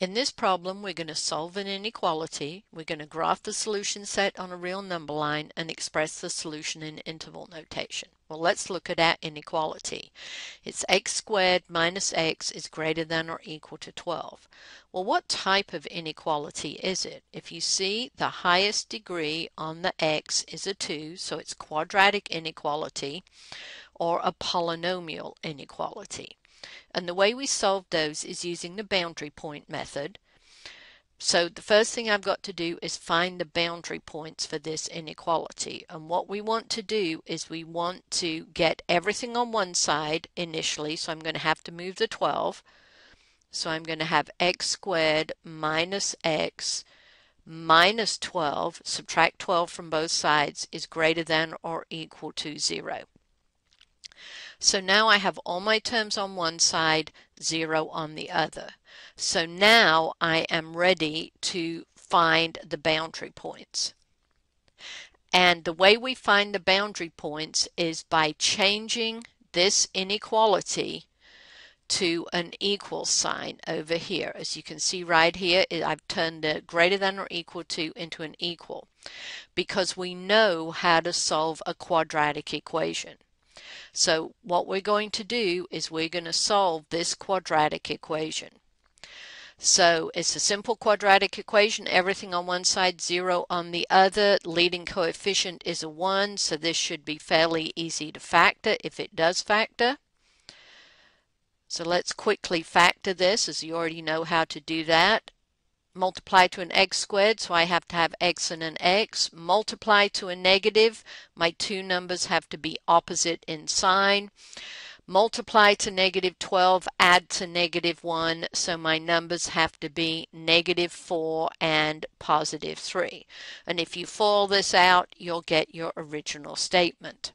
In this problem, we're going to solve an inequality. We're going to graph the solution set on a real number line and express the solution in interval notation. Well, let's look at our inequality. It's x squared minus x is greater than or equal to 12. Well, what type of inequality is it? If you see the highest degree on the x is a 2, so it's quadratic inequality or a polynomial inequality. And the way we solve those is using the boundary point method. So the first thing I've got to do is find the boundary points for this inequality. And what we want to do is we want to get everything on one side initially. So I'm going to have to move the 12. So I'm going to have x squared minus x minus 12, subtract 12 from both sides, is greater than or equal to 0. So now I have all my terms on one side, zero on the other. So now I am ready to find the boundary points. And the way we find the boundary points is by changing this inequality to an equal sign over here. As you can see right here, I've turned the greater than or equal to into an equal because we know how to solve a quadratic equation. So what we're going to do is we're going to solve this quadratic equation. So it's a simple quadratic equation, everything on one side, zero on the other. Leading coefficient is a one, so this should be fairly easy to factor if it does factor. So let's quickly factor this as you already know how to do that multiply to an x squared, so I have to have x and an x. Multiply to a negative, my two numbers have to be opposite in sign. Multiply to negative 12, add to negative 1, so my numbers have to be negative 4 and positive 3. And if you fall this out, you'll get your original statement.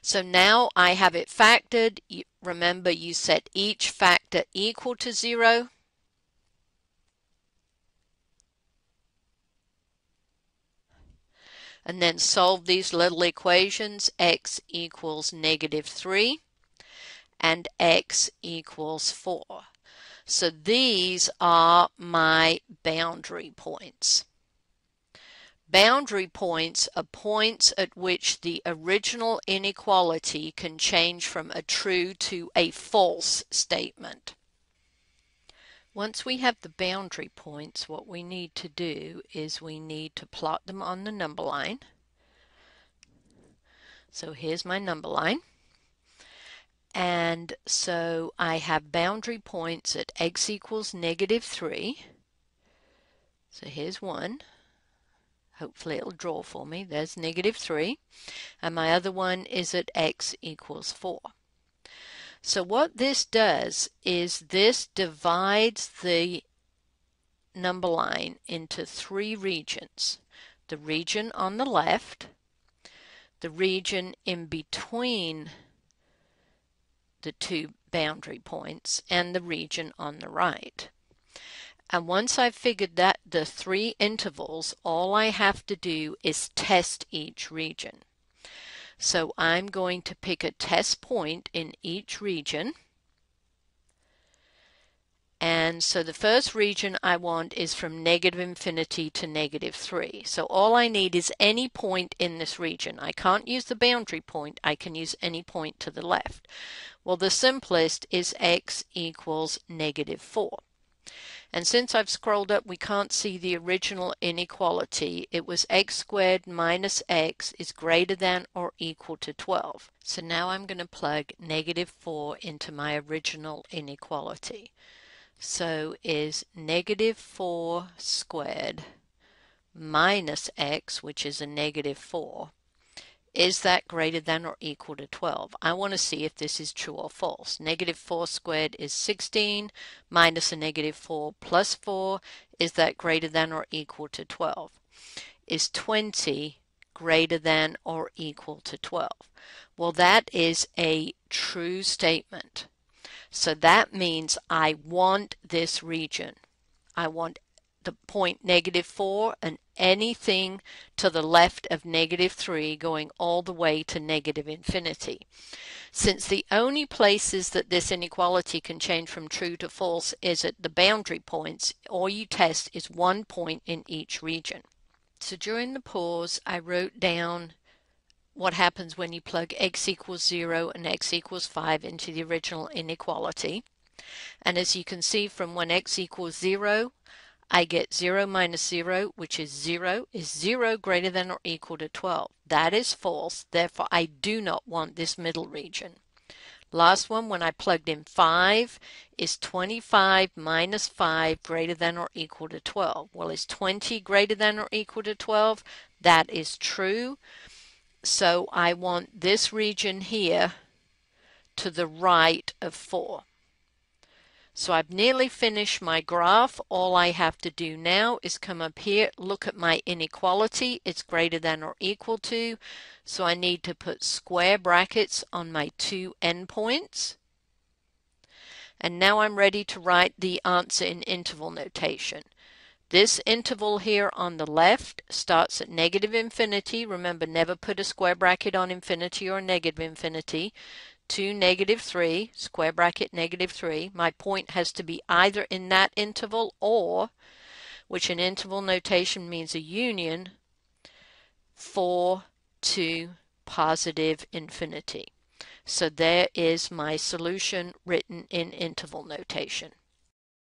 So now I have it factored. Remember, you set each factor equal to 0. And then solve these little equations. x equals negative 3 and x equals 4. So these are my boundary points. Boundary points are points at which the original inequality can change from a true to a false statement. Once we have the boundary points, what we need to do is we need to plot them on the number line. So here's my number line. And so I have boundary points at x equals negative 3. So here's one. Hopefully it'll draw for me. There's negative 3. And my other one is at x equals 4. So what this does is this divides the number line into three regions. The region on the left, the region in between the two boundary points, and the region on the right. And once I've figured that the three intervals, all I have to do is test each region. So I'm going to pick a test point in each region. And so the first region I want is from negative infinity to negative 3. So all I need is any point in this region. I can't use the boundary point. I can use any point to the left. Well, the simplest is x equals negative 4. And since I've scrolled up, we can't see the original inequality. It was x squared minus x is greater than or equal to 12. So now I'm going to plug negative 4 into my original inequality. So is negative 4 squared minus x, which is a negative 4, is that greater than or equal to 12? I want to see if this is true or false. Negative 4 squared is 16 minus a negative 4 plus 4. Is that greater than or equal to 12? Is 20 greater than or equal to 12? Well, that is a true statement. So that means I want this region. I want the point negative 4 and anything to the left of negative 3 going all the way to negative infinity. Since the only places that this inequality can change from true to false is at the boundary points, all you test is one point in each region. So during the pause, I wrote down what happens when you plug x equals 0 and x equals 5 into the original inequality. And as you can see from when x equals 0, I get 0 minus 0, which is 0. Is 0 greater than or equal to 12? That is false. Therefore, I do not want this middle region. Last one, when I plugged in 5, is 25 minus 5 greater than or equal to 12? Well, is 20 greater than or equal to 12? That is true. So I want this region here to the right of 4. So I've nearly finished my graph. All I have to do now is come up here, look at my inequality. It's greater than or equal to. So I need to put square brackets on my two endpoints. And now I'm ready to write the answer in interval notation. This interval here on the left starts at negative infinity. Remember, never put a square bracket on infinity or negative infinity. 2, negative 3, square bracket negative 3. My point has to be either in that interval or, which in interval notation means a union, 4 to positive infinity. So there is my solution written in interval notation.